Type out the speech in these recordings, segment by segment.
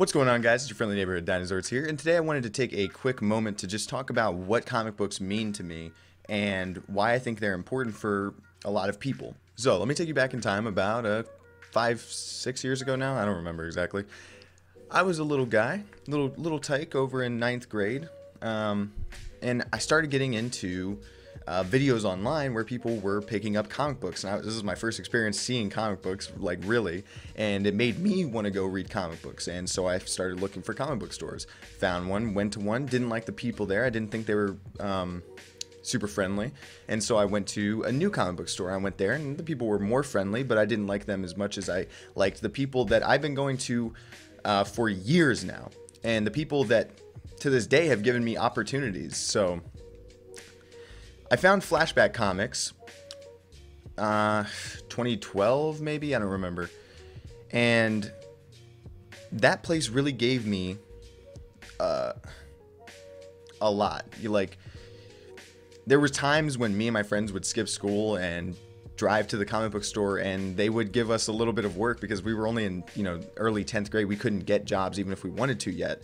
What's going on, guys? It's your friendly neighborhood Dinozords here, and today I wanted to take a quick moment to just talk about what comic books mean to me and why I think they're important for a lot of people. So, let me take you back in time about uh, five, six years ago now. I don't remember exactly. I was a little guy, little little tyke over in ninth grade, um, and I started getting into uh, videos online where people were picking up comic books. And I, this is my first experience seeing comic books, like really, and it made me want to go read comic books. And so I started looking for comic book stores. Found one, went to one, didn't like the people there. I didn't think they were. Um, super friendly. And so I went to a new comic book store. I went there and the people were more friendly, but I didn't like them as much as I liked the people that I've been going to uh, for years now. And the people that to this day have given me opportunities. So I found Flashback Comics, uh, 2012 maybe, I don't remember, and that place really gave me uh, a lot. You like, there was times when me and my friends would skip school and drive to the comic book store and they would give us a little bit of work because we were only in you know early 10th grade. We couldn't get jobs even if we wanted to yet.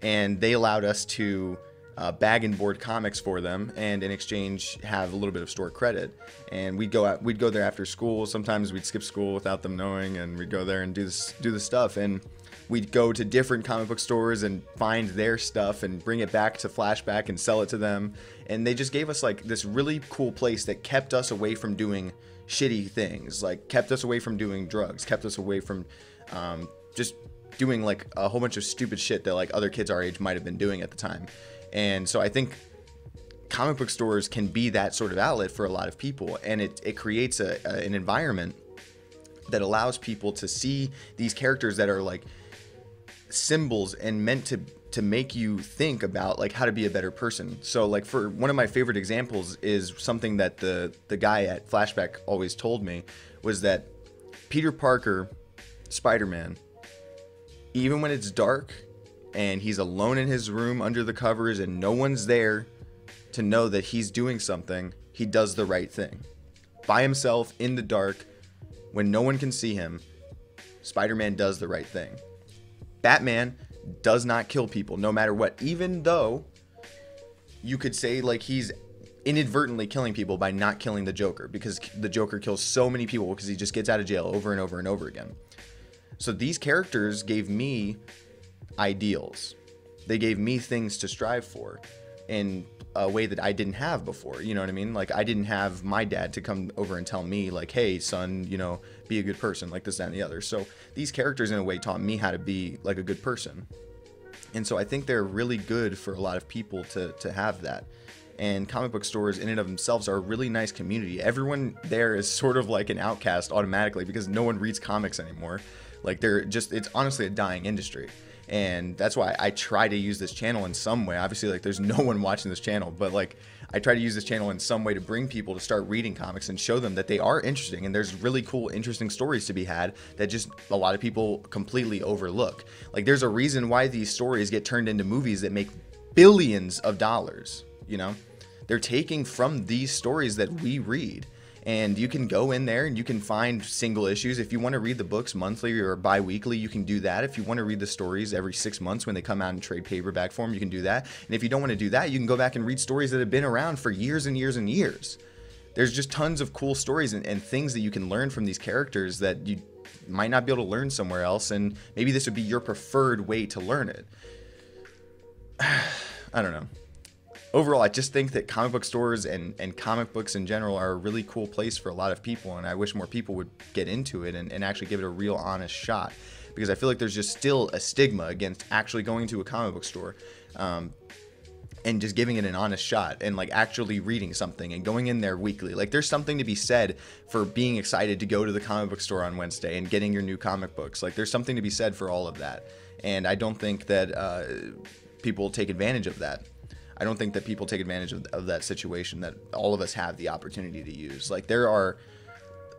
And they allowed us to uh, bag and board comics for them, and in exchange have a little bit of store credit. And we'd go out, we'd go there after school. Sometimes we'd skip school without them knowing, and we'd go there and do this, do the stuff. And we'd go to different comic book stores and find their stuff and bring it back to Flashback and sell it to them. And they just gave us like this really cool place that kept us away from doing shitty things, like kept us away from doing drugs, kept us away from um, just doing like a whole bunch of stupid shit that like other kids our age might have been doing at the time. And so I think comic book stores can be that sort of outlet for a lot of people, and it, it creates a, a, an environment that allows people to see these characters that are like symbols and meant to to make you think about like how to be a better person. So like for one of my favorite examples is something that the the guy at Flashback always told me was that Peter Parker, Spider-Man, even when it's dark and he's alone in his room under the covers and no one's there to know that he's doing something, he does the right thing. By himself in the dark when no one can see him, Spider Man does the right thing. Batman does not kill people no matter what, even though you could say like he's inadvertently killing people by not killing the Joker because the Joker kills so many people because he just gets out of jail over and over and over again. So these characters gave me ideals. They gave me things to strive for in a way that I didn't have before. You know what I mean? Like I didn't have my dad to come over and tell me like, "Hey, son, you know, be a good person," like this that, and the other. So these characters in a way taught me how to be like a good person. And so I think they're really good for a lot of people to to have that. And comic book stores in and of themselves are a really nice community. Everyone there is sort of like an outcast automatically because no one reads comics anymore. Like they're just it's honestly a dying industry and that's why I try to use this channel in some way. Obviously, like there's no one watching this channel, but like I try to use this channel in some way to bring people to start reading comics and show them that they are interesting and there's really cool, interesting stories to be had that just a lot of people completely overlook. Like there's a reason why these stories get turned into movies that make billions of dollars. You know, they're taking from these stories that we read and you can go in there and you can find single issues. If you want to read the books monthly or bi-weekly you can do that. If you want to read the stories every six months when they come out in trade paperback form you can do that. And if you don't want to do that you can go back and read stories that have been around for years and years and years. There's just tons of cool stories and, and things that you can learn from these characters that you might not be able to learn somewhere else and maybe this would be your preferred way to learn it. I don't know overall, I just think that comic book stores and, and comic books in general are a really cool place for a lot of people. And I wish more people would get into it and, and actually give it a real honest shot. Because I feel like there's just still a stigma against actually going to a comic book store. Um, and just giving it an honest shot and like actually reading something and going in there weekly. Like there's something to be said for being excited to go to the comic book store on Wednesday and getting your new comic books. Like there's something to be said for all of that. And I don't think that uh, people take advantage of that. I don't think that people take advantage of, of that situation that all of us have the opportunity to use. Like there are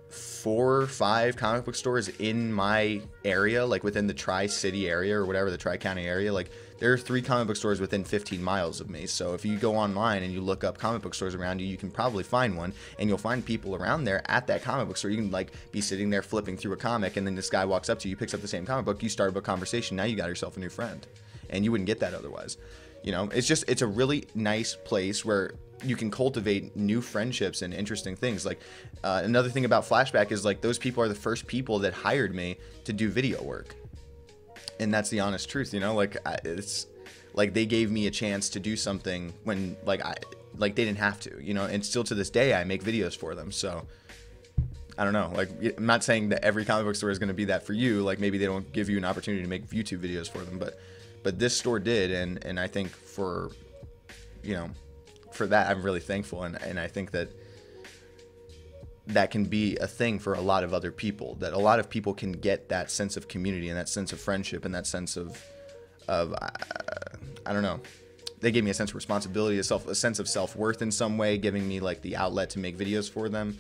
four or five comic book stores in my area, like within the Tri City area or whatever, the Tri County area. Like there are three comic book stores within 15 miles of me. So if you go online and you look up comic book stores around you, you can probably find one, and you'll find people around there at that comic book store. You can like be sitting there flipping through a comic, and then this guy walks up to you, picks up the same comic book, you start a conversation. Now you got yourself a new friend, and you wouldn't get that otherwise. You know, it's just it's a really nice place where you can cultivate new friendships and interesting things. Like uh, another thing about Flashback is like those people are the first people that hired me to do video work, and that's the honest truth. You know, like I, it's like they gave me a chance to do something when like I like they didn't have to. You know, and still to this day I make videos for them. So. I don't know. Like, I'm not saying that every comic book store is going to be that for you. Like, maybe they don't give you an opportunity to make YouTube videos for them, but, but this store did, and and I think for, you know, for that, I'm really thankful, and and I think that that can be a thing for a lot of other people. That a lot of people can get that sense of community and that sense of friendship and that sense of of uh, I don't know. They gave me a sense of responsibility, a self, a sense of self worth in some way, giving me like the outlet to make videos for them.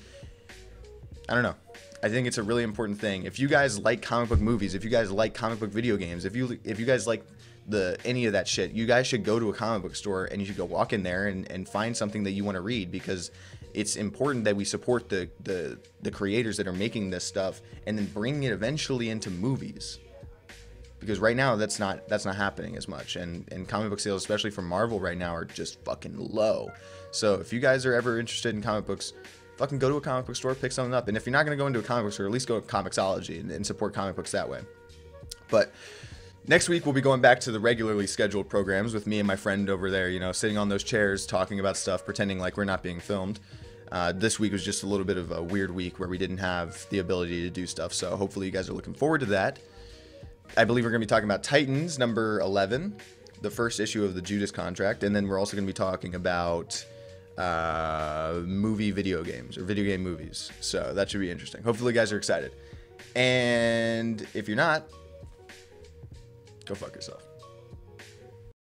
I don't know. I think it's a really important thing. If you guys like comic book movies, if you guys like comic book video games, if you if you guys like the any of that shit, you guys should go to a comic book store and you should go walk in there and, and find something that you want to read because it's important that we support the, the the creators that are making this stuff and then bring it eventually into movies. Because right now that's not that's not happening as much and, and comic book sales, especially for Marvel right now, are just fucking low. So if you guys are ever interested in comic books, fucking go to a comic book store, pick something up. And if you're not gonna go into a comic book store, at least go to Comixology and, and support comic books that way. But Next week, we'll be going back to the regularly scheduled programs with me and my friend over there, you know, sitting on those chairs, talking about stuff, pretending like we're not being filmed. Uh, this week was just a little bit of a weird week where we didn't have the ability to do stuff, so hopefully, you guys are looking forward to that. I believe we're going to be talking about Titans number 11, the first issue of the Judas contract, and then we're also going to be talking about uh, movie video games or video game movies. So that should be interesting. Hopefully, you guys are excited. And if you're not, go fuck yourself.